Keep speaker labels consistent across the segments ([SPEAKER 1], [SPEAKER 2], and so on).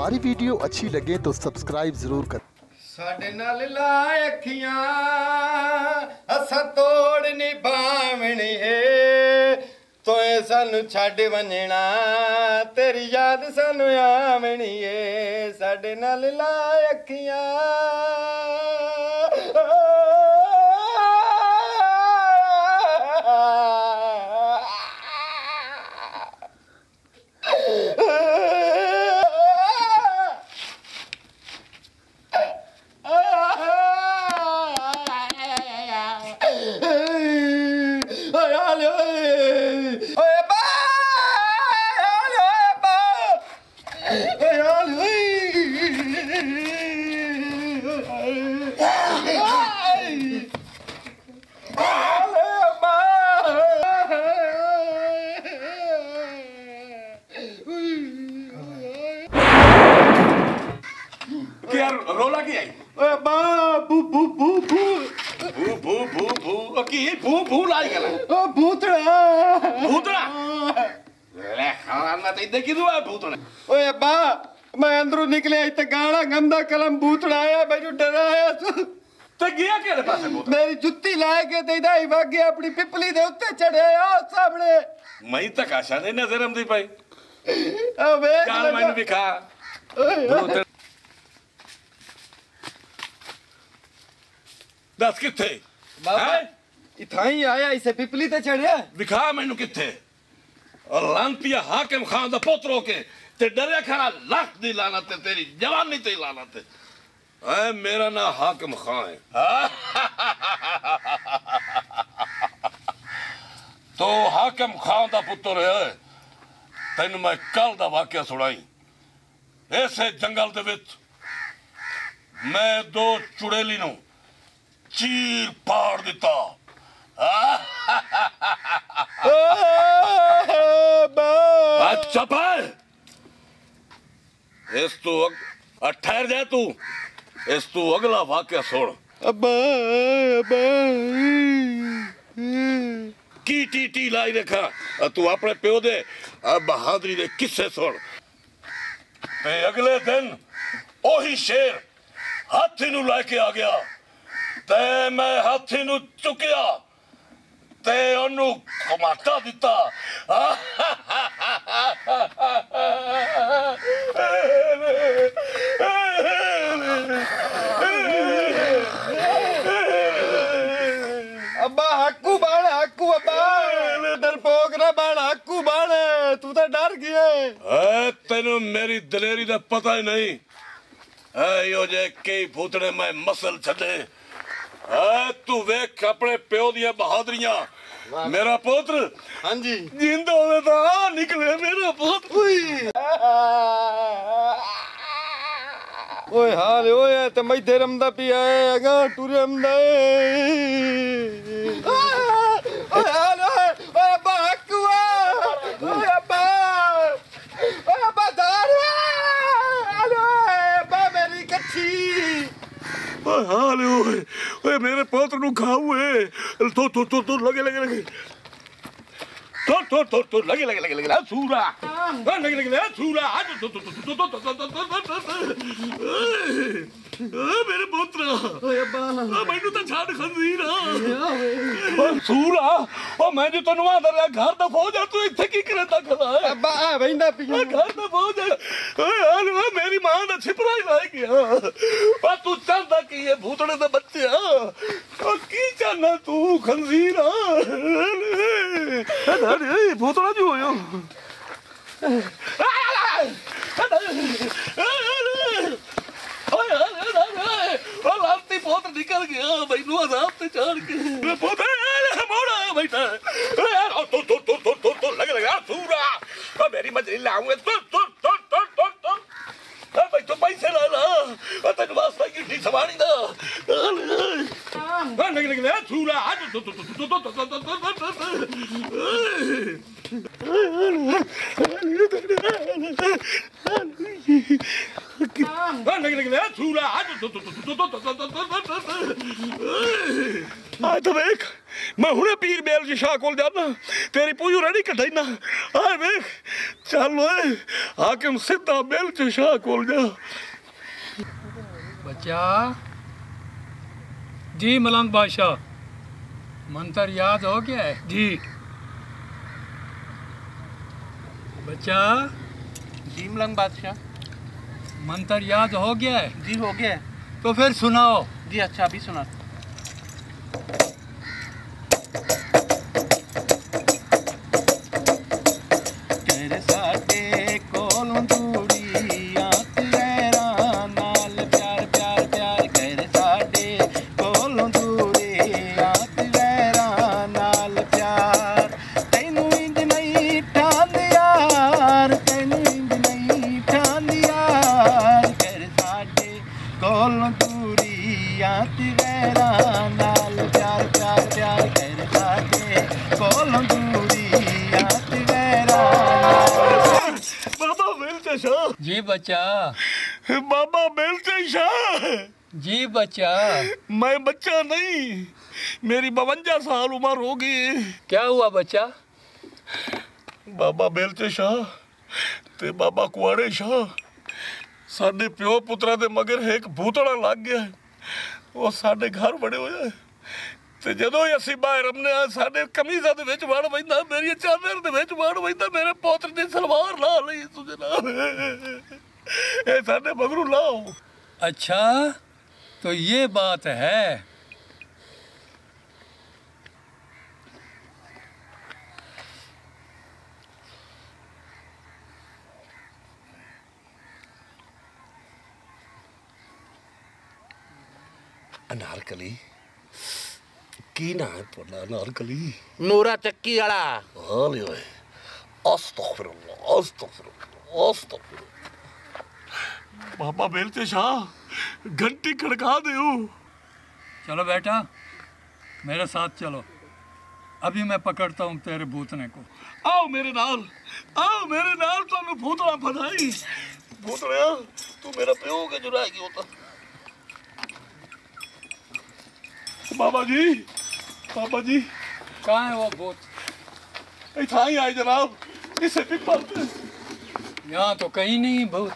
[SPEAKER 1] हमारी वीडियो अच्छी लगे तो सब्सक्राइब जरूर करें
[SPEAKER 2] ਸਾਡੇ ਨਾਲ ਲਾ ਅੱਖੀਆਂ ਅਸਾਂ ਤੋੜ ਨਹੀਂ ਬਾਵਣੀ ਏ ਤੋਏ ਸਾਨੂੰ ਛੱਡ ਵੰਜਣਾ ਤੇਰੀ ਯਾਦ ਸਾਨੂੰ ਆਵਣੀ ਏ ਸਾਡੇ ਨਾਲ ਲਾ ਅੱਖੀਆਂ Rola aqui aí.
[SPEAKER 3] É, bu, bu, bu,
[SPEAKER 2] bu. ಭೂ ಭೂ ಭೂ ಭೂ ಅಕ್ಕಿ
[SPEAKER 3] ಭೂ ಭೂ ಲಾಯ್ಕಲ್ಲ ಭೂತ್ರ ಭೂತ್ರ ಅಂತ ಇದ್ದಕ್ಕಿದು ಆ ಭೂತ್ರ ಓಯ್
[SPEAKER 2] ಅಬ್ಬ मैं
[SPEAKER 3] अंदरों निकले आई तो
[SPEAKER 2] गाड़ा गंदा कलम भूतड़ा आया मैं जो डरा आया
[SPEAKER 3] तो गया
[SPEAKER 2] क्या रे पास मेरी जुत्ती लाए के दे दाई वागे अपनी पिपली दे उत्ते चढ़े सामने।
[SPEAKER 3] मैं तक आशा नहीं नज़र हम
[SPEAKER 2] दी पाई
[SPEAKER 3] अबे
[SPEAKER 2] गाल
[SPEAKER 3] मैंने भी खा दस कि खान का पुत्र तेन मैं कल का वाक्य सुनाई इसे जंगल मैं दो चुड़ेली नू चीर पार दिता अच्छा इस तू ठहर जाए तू। इस तू अगला वाक्य सुन।
[SPEAKER 2] अब्बा
[SPEAKER 3] की टी टी लाई रखा। तू अपने प्यो दे बहादुरी दे किस्से सुन। अगले दिन ओही शेर हाथी नु लाके आ गया। ਤੇ ਮੈਂ ਹਾਥੀ ਨੂੰ ਚੁੱਕਿਆ ਤੇ ਉਹਨੂੰ ਘੁਮਾਟਾ ਦਿੱਤਾ।
[SPEAKER 2] ਅੱਬਾ ਹੱਕੂ ਬਾਣ ਹੱਕੂ ਅੱਬਾ। ਡਰਪੋਕ ਨਾ ਬਾਣ ਹੱਕੂ ਬਾਣ। ਤੂੰ ਤਾਂ ਡਰ ਗਿਆ
[SPEAKER 3] ਐ ਤੈਨੂੰ ਮੇਰੀ ਦਲੇਰੀ ਦਾ ਪਤਾ ਹੀ ਨਹੀਂ। ਐ ਯੋ ਜੇ ਕਈ ਭੂਤੜੇ ਮੈਂ ਮਸਲ ਛੱਡੇ। ਐ ਤੂੰ ਵੇਖ ਆਪਣੇ ਪਿਓ ਦੀਆਂ ਬਹਾਦਰੀਆਂ। ਮੇਰਾ ਪੁੱਤਰ
[SPEAKER 2] ਹਾਂਜੀ।
[SPEAKER 3] ਜਿੰਦਾ ਹੋਵੇ ਤਾਂ ਨਿਕਲੇ ਮੇਰਾ ਪੁੱਤ।
[SPEAKER 2] ਓਏ। ਹਾਲ ਓਏ ਤੇ ਮੈਥੇ ਰਮਦਾ ਪਿਆ ਹੈਗਾ ਟੁਰੇ ਰਮਦਾ ਓਏ ਹਾਲ ਓਏ ਓਏ ਅੱਬਾ ਹਾਕੂ ਓਏ ਅੱਬਾ ਓਏ ਅੱਬਾ ਦਾਰ ਹਾਲ ਓਏ ਅੱਬਾ ਮੇਰੀ ਕੱਚੀ
[SPEAKER 3] ਓਏ ਹਾਲੇ ਓਏ। ਓਏ ਮੇਰੇ ਪੁੱਤਰ ਨੂੰ ਖਾਉਏ ਤੋ ਤੋ ਤੋ ਤੋ ਲਗੇ ਲਗੇ ਲਗੇ ਤੋ ਤੋ ਤੋ ਤੋ ਲਗੇ ਲਗੇ ਲਗੇ ਲਗੇ ਸੂਰਾ ਆ ਲਗੇ ਲਗੇ ਸੂਰਾ ਆ ਤੋ ਤੋ ਤੋ ਤੋ ਤੋ ਤੋ ਤੋ ਓਏ ਮੇਰੇ ਪੁੱਤਰ
[SPEAKER 2] ਓਏ ਅੱਬਾ
[SPEAKER 3] ਆ ਮੈਨੂੰ ਤਾਂ ਛੱਡ ਖੰਜ਼ੀਰ ਓ ਸੂਰਾ ਓ ਮੈਂ ਜੇ ਤੈਨੂੰ ਆਦਰ ਰਿਹਾ ਘਰ ਦਾ ਫੌਜ ਆ ਤੂੰ ਇੱਥੇ ਕੀ ਕਰਦਾ ਖੜਾ ਹੈ
[SPEAKER 2] ਅੱਬਾ ਆ ਵੈਂਦਾ
[SPEAKER 3] ਓ
[SPEAKER 2] ਪੀਆ
[SPEAKER 3] ਘਰ ਦਾ ਫੌਜ ਆ ਓਏ ਹਾਲ ਓ ਮੇਰੀ ਮਾਂ ਦਾ जाएगी हाँ तू चाहता कि ये भूतड़े दे बच्चे हाँ की चाहना तू खंजीर भूतड़ा जो हो लाती पोत निकल गया तो तो तो तो तो लग लगा सूरा मेरी मछली लाऊँगा तो तो ਆ ਤੋ ਤੋ ਤੋ ਤੋ ਤੋ ਤੋ ਤੋ ਆ ਤਾਂ ਵੇਖ ਮੈਂ ਹੁਣੇ ਪੀਰ ਬੇਲ ਜੀ ਸ਼ਾਹ ਕੋਲ ਜਾਣਾ ਤੇਰੀ ਪੂਜੂ ਰੜੀ ਕਢਾਈਨਾ ਆਏ ਵੇਖ ਚੱਲ ਓਏ ਹਾਕਮ ਸਿੱਧਾ ਬੇਲ ਜੀ ਸ਼ਾਹ ਕੋਲ ਜਾ
[SPEAKER 4] बच्चा। जी मलंग बादशाह। मंत्र याद हो गया है।
[SPEAKER 3] जी।
[SPEAKER 4] बच्चा।
[SPEAKER 5] जी मलंग बादशाह।
[SPEAKER 4] मंत्र याद हो गया है।
[SPEAKER 5] जी हो गया है।
[SPEAKER 4] तो फिर सुनाओ।
[SPEAKER 5] जी अच्छा अभी सुना।
[SPEAKER 3] ਬਾਬਾ ਬੇਲ ਜੀ ਸ਼ਾਹ
[SPEAKER 4] जी बच्चा
[SPEAKER 3] ਬਾਬਾ ਬੇਲ ਜੀ ਸ਼ਾਹ
[SPEAKER 4] जी बच्चा
[SPEAKER 3] मैं बच्चा नहीं मेरी बवंजा साल उम्र हो गई
[SPEAKER 4] क्या हुआ बच्चा
[SPEAKER 3] ਬਾਬਾ ਬੇਲਚੇ ਸ਼ਾਹ ਤੇ ਬਾਬਾ ਕੁਆੜੇ ਸ਼ਾਹ ਸਾਡੇ ਪਿਓ ਪੁੱਤਰਾਂ ਦੇ ਮਗਰ ਇੱਕ ਭੂਤੜਾ ਲੱਗ ਗਿਆ ਹੈ। ਉਹ ਸਾਡੇ ਘਰ ਬੜੇ ਹੋਇਆ ਹੈ। ਤੇ ਜਦੋਂ ਹੀ ਅਸੀਂ ਬਾਹਰ ਰਮਨੇ ਆ ਸਾਡੇ ਕਮੀਜ਼ਾਂ ਦੇ ਵਿੱਚ ਵੜ ਪੈਂਦਾ ਮੇਰੀ ਚਾਦਰ ਦੇ ਵਿੱਚ ਵੜ ਪੈਂਦਾ ਮੇਰੇ ਪੁੱਤਰ ਦੀ ਸਲਵਾਰ ਲਾ ਲਈ ਤੂੰ ਜਨਾਬ ਇਹ ਸਾਡੇ ਮਗਰੂ ਲਾਓ
[SPEAKER 4] अच्छा तो ये बात है
[SPEAKER 3] Anarkali kinahan panaana halkani
[SPEAKER 5] nuura chakki ala
[SPEAKER 3] haali way astaghfirullah astaghfirullah astaghfirullah बाबा बेलते शाह घंटी खड़का दे
[SPEAKER 4] चलो बेटा मेरे साथ चलो अभी मैं पकड़ता हूँ तेरे भूतने को
[SPEAKER 3] आओ मेरे नाल आओ मेरे नाल तो मैं भूतना फसाई भूतने तू मेरा प्यो के जुराएगी होता बाबा जी ਬਾਬਾ ਜੀ।
[SPEAKER 4] ਕਹਾਂ ਹੈ ਉਹ ਬਹੁਤ?
[SPEAKER 3] ਇਥਾਂ ਹੀ ਆਏ ਜਨਾਬ। ਇਸੇ ਵੀ ਪੰਤ
[SPEAKER 4] ਯਹਾਂ ਤਾਂ ਕਹੀਂ ਨਹੀਂ ਬਹੁਤ।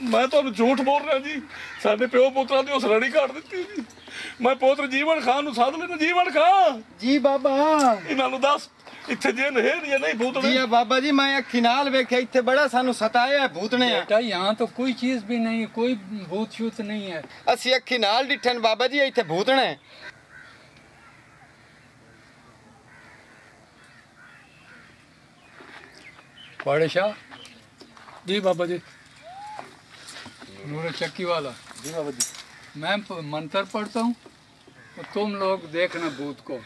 [SPEAKER 3] ਮੈਂ ਤੁਹਾਨੂੰ ਝੂਠ ਬੋਲ ਰਿਹਾ ਜੀ। ਸਾਡੇ ਪਿਓ ਪੁੱਤਰਾਂ ਦੀ ਉਸ ਰੜੀ ਘਾਟ ਦਿੱਤੀ ਜੀ। ਮੈਂ ਪੁੱਤਰ ਜੀਵਨ ਖਾਨ ਨੂੰ ਸਾਧ ਲੈਣਾ ਜੀਵਨ ਖਾਨ।
[SPEAKER 2] ਜੀ ਬਾਬਾ।
[SPEAKER 3] ਇਹਨਾਂ ਨੂੰ ਦੱਸ ਇੱਥੇ ਜੇ ਨਹੀਂ
[SPEAKER 2] ਨਹੀਂ
[SPEAKER 3] ਨਹੀਂ
[SPEAKER 2] ਭੂਤ ਜੀ ਬਾਬਾ ਜੀ ਮੈਂ ਅੱਖੀ ਨਾਲ ਵੇਖਿਆ ਇੱਥੇ ਬੜਾ ਸਾਨੂੰ ਸਤਾਇਆ ਭੂਤ ਨੇ
[SPEAKER 4] ਬੇਟਾ ਯਹਾਂ ਤਾਂ ਕੋਈ ਚੀਜ਼ ਵੀ ਨਹੀਂ ਕੋਈ ਭੂਤ ਸ਼ੂਤ ਨਹੀਂ ਹੈ।
[SPEAKER 2] ਅਸੀਂ ਅੱਖੀ ਨਾਲ ਡਿੱਠਣ ਬਾਬਾ ਜੀ ਇੱਥੇ ਭੂਤ ਨੇ
[SPEAKER 4] पाड़े शाह। जी बाबा जी। नूर चक्की वाला जी बाबा जी। मैं मंत्र पढ़ता हूँ तो तुम लोग देखना भूत को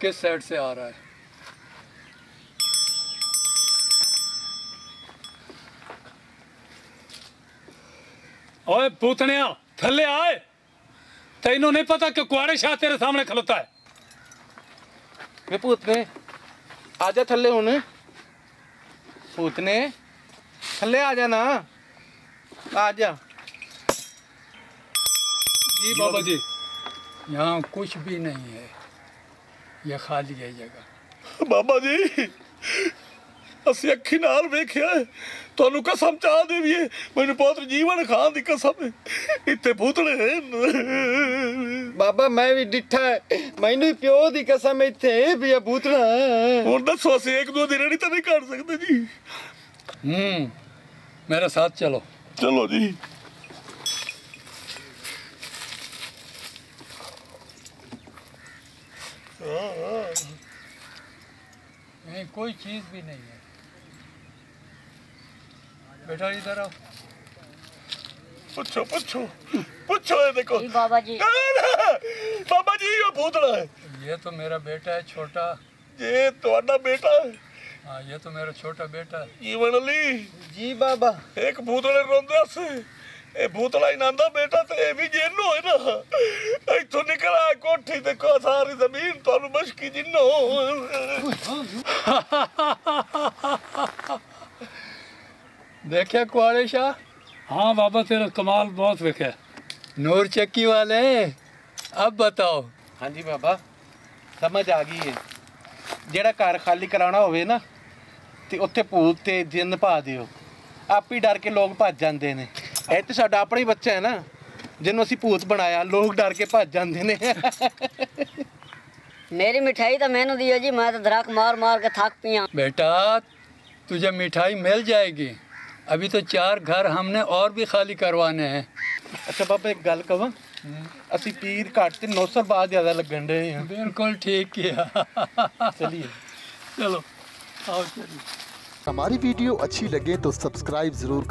[SPEAKER 4] किस साइड से आ रहा है। ओए पूतनिया थल्ले आए। तेनों नहीं पता कि कुआरे शाह तेरे सामने खलोता है।
[SPEAKER 5] वे पूतने आजा थल्ले उन्हें पूतने थले आ जाना। आ जा।
[SPEAKER 4] जी बाबा जी। यहाँ कुछ भी नहीं है। यह खाली है जगह।
[SPEAKER 3] बाबा जी। ਅਸੀਂ ਅੱਖੀ ਨਾਲ ਵੇਖਿਆ ਹੈ। ਤੁਹਾਨੂੰ ਕਸਮ ਚਾਹ ਦੇਵੀਏ ਮੈਨੂੰ ਪੁੱਤਰ ਜੀਵਨ ਖਾਨ ਦੀ ਕਸਮ ਹੈ ਇੱਥੇ ਭੂਤੜੇ ਹਨ
[SPEAKER 2] ਬਾਬਾ ਮੈਂ ਵੀ ਡਿੱਠਾ ਹੈ। ਮੈਨੂੰ ਹੀ ਪਿਓ ਦੀ ਕਸਮ ਇੱਥੇ ਵੀ ਇਹ ਭੂਤਣਾ
[SPEAKER 3] ਹੁਣ ਦੱਸੋ ਅਸੀਂ ਇੱਕ ਦੋ ਦੀ ਰੜੀ ਤਾਂ ਨਹੀਂ ਕਰ ਸਕਦੇ ਜੀ
[SPEAKER 4] हम्म मेरे साथ चलो
[SPEAKER 3] ਚਲੋ ਜੀ
[SPEAKER 4] नहीं कोई चीज भी नहीं है बेटा इधर आओ
[SPEAKER 3] ਪੁੱਛੋ ਪੁੱਛੋ ਪੁੱਛੋ ਇਹ ਦੇਖੋ
[SPEAKER 6] जी बाबा जी
[SPEAKER 3] ਬਾਬਾ ਜੀ ਇਹ ਭੂਤੜਾ ਹੈ
[SPEAKER 4] ये तो मेरा बेटा है छोटा
[SPEAKER 3] ਇਹ ਤੁਹਾਡਾ ਬੇਟਾ ਹੈ
[SPEAKER 4] हाँ ये तो मेरा छोटा बेटा है
[SPEAKER 3] ਜੀਵਨ ਅਲੀ
[SPEAKER 2] ਜੀ ਬਾਬਾ
[SPEAKER 3] ਇੱਕ ਭੂਤੜੇ ਰੋਂਦੇ ਸੀ ਇਹ ਭੂਤੜਾ ਹੀ ਨਾਂਦਾ ਬੇਟਾ ਤੇ ਇਹ ਵੀ ਜਿੰਨ ਹੋਏ ਨਾ ਇੱਥੋਂ ਨਿਕਲਾ ਕੋਠੀ ਤੇ ਕੋ ਸਾਰੀ ਜ਼ਮੀਨ ਤੁਹਾਨੂੰ ਮਸ਼ਕੀ ਜਿੰਨੋ
[SPEAKER 4] देखा कुआरे शाह हाँ बाबा तेरा कमाल बहुत विका नूर चक्की वाले अब बताओ
[SPEAKER 5] ਹਾਂਜੀ ਬਾਬਾ ਸਮਝ ਆ ਗਈ ਏ ਜਿਹੜਾ ਘਰ ਖਾਲੀ ਕਰਾਉਣਾ ਹੋਵੇ ਨਾ ਤੇ ਉੱਥੇ ਭੂਤ ਤੇ ਜਿੰਨ ਪਾ ਦਿਓ ਆਪ ਹੀ ਡਰ ਕੇ ਲੋਕ ਭੱਜ ਜਾਂਦੇ ਨੇ ਇਹ ਤੇ ਸਾਡਾ ਆਪਣਾ ਹੀ ਬੱਚਾ ਹੈ ਨਾ ਜਿਹਨੂੰ ਅਸੀਂ ਭੂਤ ਬਣਾਇਆ ਲੋਕ ਡਰ ਕੇ ਭੱਜ ਜਾਂਦੇ ਨੇ
[SPEAKER 6] मेरी मिठाई तो मैंने दियो जी मैं तो धड़क मार मार के थक पिया
[SPEAKER 4] बेटा तुझे मिठाई मिल जाएगी अभी तो चार घर हमने और भी खाली करवाने हैं
[SPEAKER 5] ਅੱਛਾ ਬਾਬਾ ਇੱਕ ਗੱਲ ਕਵਾਂ ਅਸੀਂ ਪੀਰ ਘੱਟ ਤੇ 900 ਬਾਅਦ ਜ਼ਿਆਦਾ ਲੱਗਣ ਦੇ ਹਾਂ
[SPEAKER 4] बिल्कुल ठीक किया
[SPEAKER 5] ਚਲਿਏ
[SPEAKER 4] चलो आओ चलिए
[SPEAKER 1] हमारी वीडियो अच्छी लगे तो सब्सक्राइब जरूर करें